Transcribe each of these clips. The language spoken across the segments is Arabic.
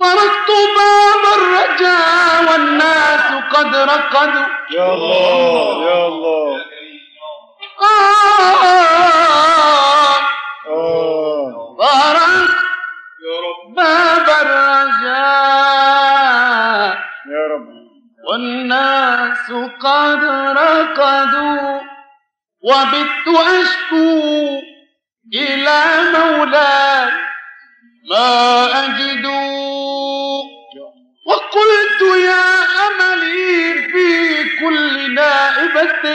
طرقت باب الرجاء والناس قد رقدوا. يا الله يا الله. آه آه طرقت باب الرجاء يا رب. والناس قد رقدوا. وبت أشكو إلى مولاي. ما أجد نائبة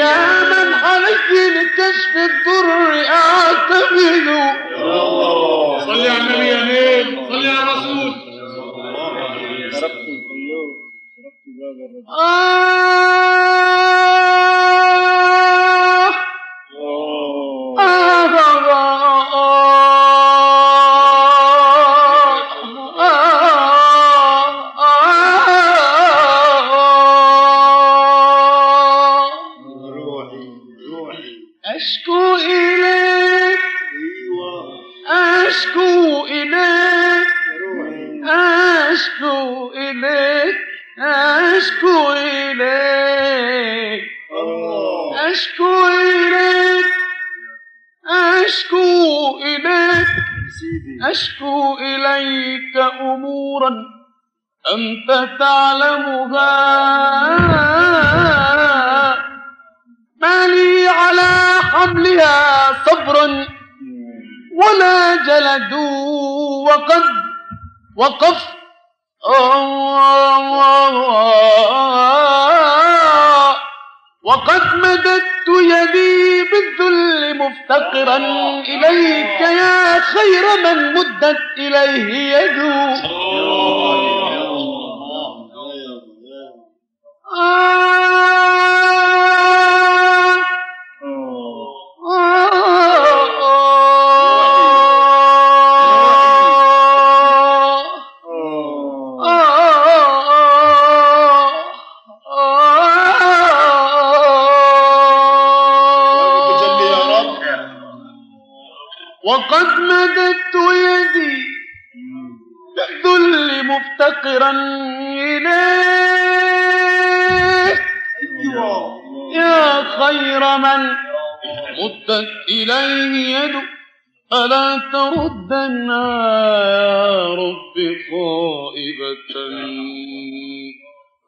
يا من علي لكشف الضر أعتمد صلي على النبي يا نيل صلي على الرسول. الرجل آه. أشكو إليك أشكو إليك. الله. أشكو إليك أشكو إليك. أشكو إليك أمورا أنت تعلمها. ما لي على حملها صبرا. ولا جلد وقد وقف وقد مددت يدي بالذل مفتقرا إليك يا خير من مدت إليه يده وقد مددت يدي بالذل مفتقرا إليك. يا خير من مدت إليه يد فلا تردن يا رب خائبة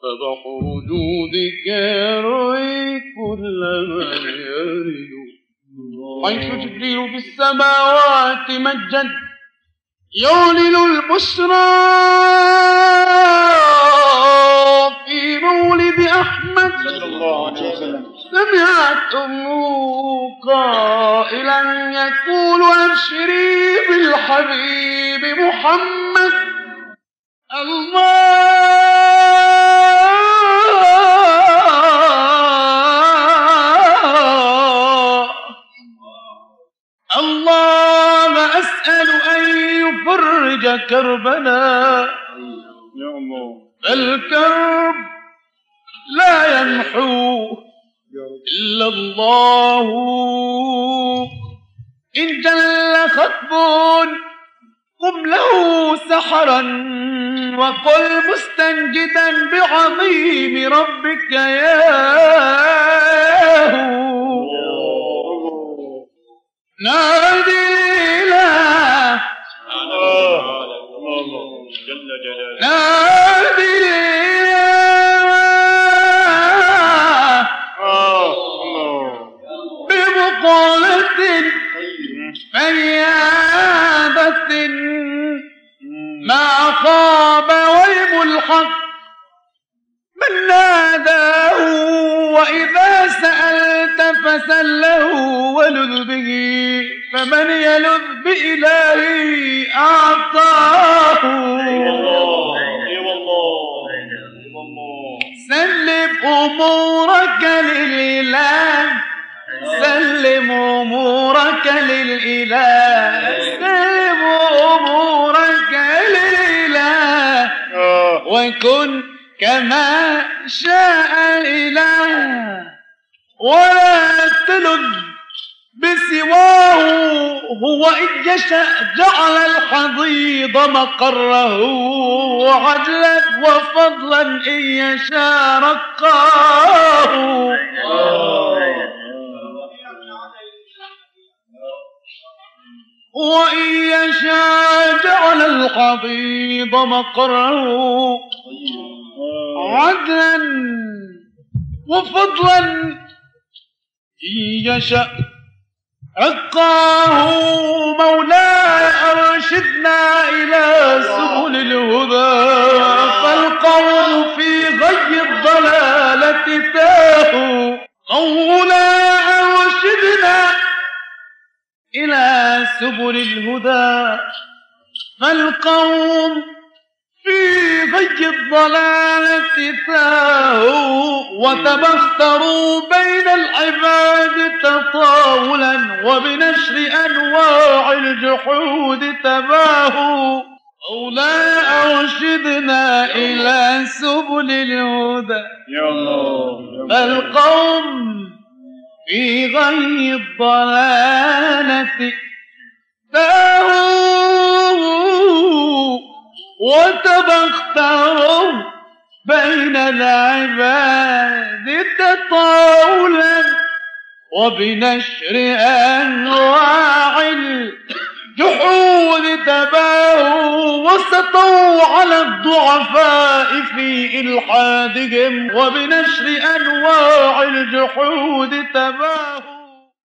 فبحر جودك يروي كل من يرد. جبريل في السماوات مجد يعلن البشرى في مولد أحمد. صلى الله عليه وسلم سمعت أمه قائلا يقول أبشري بالحبيب محمد. الله كربنا. يا الله الكرب لا يمحو يا إلا الله. إن جل خطب قم له سحرا وقل مستنجدا بعظيم ربك ياه بمقالة فيابة ما خاب الحق من ناداه وإذا سألت فسله ولذ به فمن يلذ بإلهي أعطاه. سلم أمورك للإله سلم أمورك للإله. سلم أمورك للإله. آه. وكن كما شاء الإله ولا تلذ بسواه. هو إن يشاء جعل الحضيض مقره. عدلا وفضلا إن يشاء رقاه. وإن يشاء جعل الحضيض مقره عدلا وفضلا. إن يشاء عقاه مولاي أرشدنا إلى سبل الهدى. فالقوم في غي الضلالة تاهوا سبل الهدى فالقوم في غي الضلالة تاهوا وتبختروا بين العباد تطاولا وبنشر أنواع الجحود تباهوا. مولاي أرشدنا إلى سبل الهدى. فالقوم في غي الضلالة تاهوا وتبختروا بين العباد تطاولا وبنشر أنواع الجحود تباهوا واستطوا على الضعفاء في إلحادهم وبنشر أنواع الجحود تباهوا